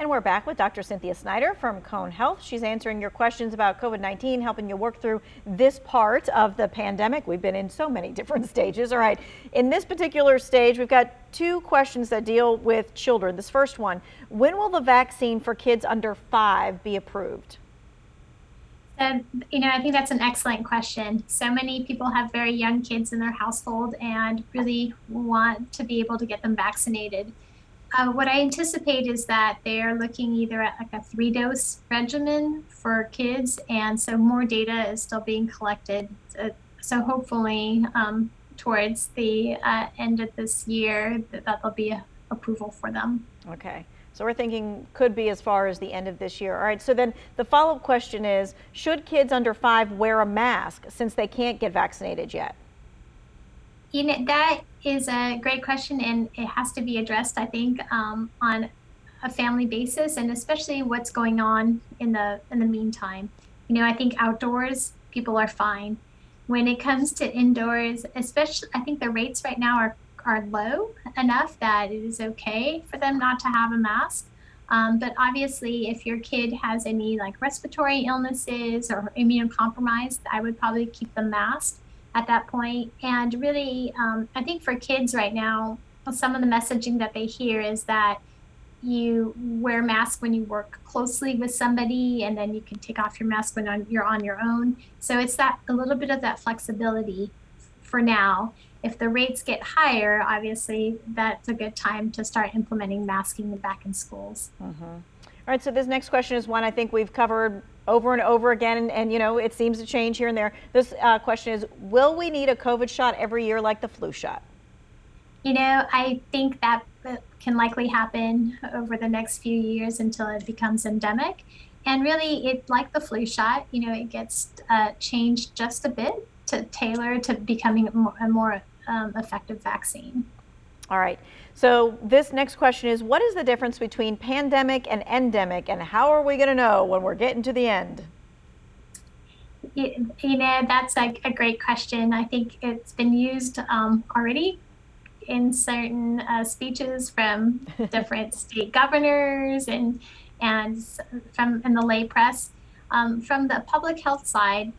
And we're back with Dr. Cynthia Snider from Cone Health. She's answering your questions about COVID-19, helping you work through this part of the pandemic. We've been in so many different stages. All right, in this particular stage, we've got two questions that deal with children. This first one, when will the vaccine for kids under five be approved? Um, you know, I think that's an excellent question. So many people have very young kids in their household and really want to be able to get them vaccinated. Uh, what I anticipate is that they're looking either at like a three dose regimen for kids, and so more data is still being collected. So, so hopefully, um, towards the uh, end of this year, that there'll be approval for them. Okay. So we're thinking could be as far as the end of this year. All right. So then the follow up question is Should kids under five wear a mask since they can't get vaccinated yet? You know, that is a great question, and it has to be addressed, I think, um, on a family basis, and especially what's going on in the in the meantime. You know, I think outdoors people are fine. When it comes to indoors, especially, I think the rates right now are are low enough that it is okay for them not to have a mask. Um, but obviously, if your kid has any like respiratory illnesses or immunocompromised, I would probably keep them masked at that point. And really, um, I think for kids right now, some of the messaging that they hear is that you wear a mask when you work closely with somebody, and then you can take off your mask when on, you're on your own. So it's that a little bit of that flexibility for now. If the rates get higher, obviously that's a good time to start implementing masking back in schools. Mm-hmm. All right, so this next question is one I think we've covered over and over again, and, and you know, it seems to change here and there. This uh, question is Will we need a COVID shot every year like the flu shot? You know, I think that can likely happen over the next few years until it becomes endemic. And really, it like the flu shot, you know, it gets uh, changed just a bit to tailor to becoming a more, a more um, effective vaccine. All right. So this next question is, what is the difference between pandemic and endemic, and how are we going to know when we're getting to the end? You, know, that's a, a, great question. I think it's been used um, already in certain uh, speeches from different state governors and and from in the lay press. Um, from the public health side,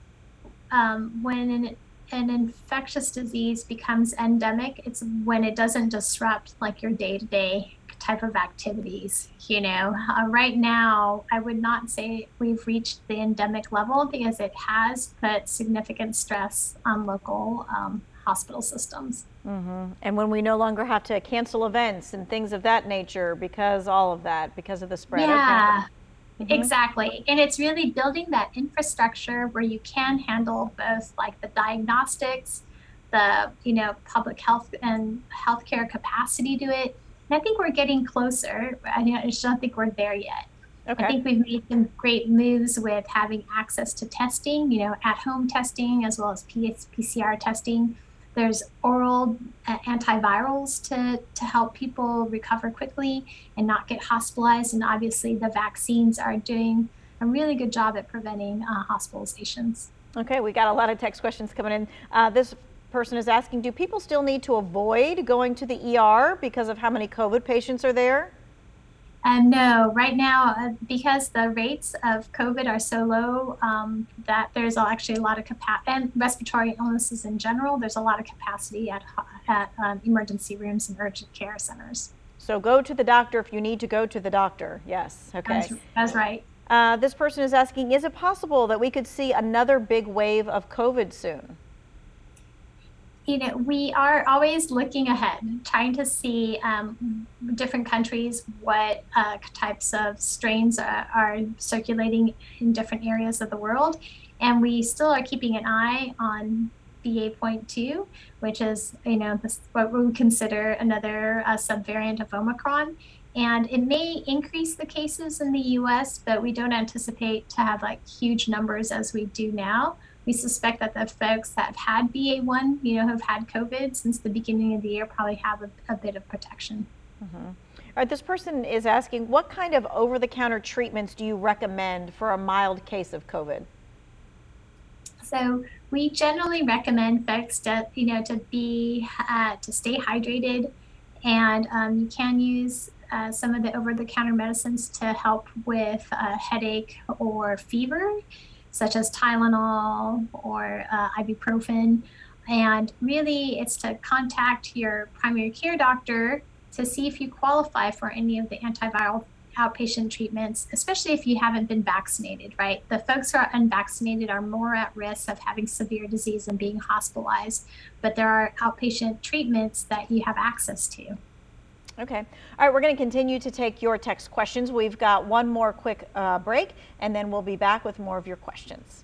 um, when an infectious disease becomes endemic, it's when it doesn't disrupt like your day to day type of activities. You know, uh, right now, I would not say we've reached the endemic level because it has put significant stress on local um, hospital systems. Mm-hmm. And when we no longer have to cancel events and things of that nature because all of that, because of the spread. Yeah. Mm-hmm. Exactly. And it's really building that infrastructure where you can handle both like the diagnostics, the, you know, public health and healthcare capacity to it. And I think we're getting closer. I just don't think we're there yet. Okay. I think we've made some great moves with having access to testing, you know, at home testing as well as PCR testing there's oral antivirals to, to help people recover quickly and not get hospitalized. And obviously, the vaccines are doing a really good job at preventing uh, hospitalizations. Okay, we got a lot of text questions coming in. Uh, this person is asking Do people still need to avoid going to the ER because of how many COVID patients are there? And no, right now, uh, because the rates of COVID are so low, um, that there's actually a lot of capacity, and respiratory illnesses in general, there's a lot of capacity at, at um, emergency rooms and urgent care centers. So go to the doctor if you need to go to the doctor. Yes. Okay. That's, that's right. Uh, this person is asking Is it possible that we could see another big wave of COVID soon? You know, we are always looking ahead, trying to see um, different countries, what uh, types of strains are, are, circulating in different areas of the world. And we still are keeping an eye on BA.2, which is, you know, this, what we consider another uh, subvariant of Omicron. And it may increase the cases in the US, but we don't anticipate to have like huge numbers as we do now we suspect that the folks that have had BA1, you know, have had COVID since the beginning of the year probably have a, a bit of protection. Mm-hmm. All right, this person is asking, what kind of over-the-counter treatments do you recommend for a mild case of COVID? So we generally recommend folks to, you know, to be uh, to stay hydrated, and um, you can use uh, some of the over the counter medicines to help with uh, headache or fever, such as Tylenol or uh, ibuprofen. And really, it's to contact your primary care doctor to see if you qualify for any of the antiviral outpatient treatments, especially if you haven't been vaccinated, right? The folks who are unvaccinated are more at risk of having severe disease and being hospitalized, but there are outpatient treatments that you have access to. Okay. All right, we're going to continue to take your text questions. We've got one more quick uh, break, and then we'll be back with more of your questions.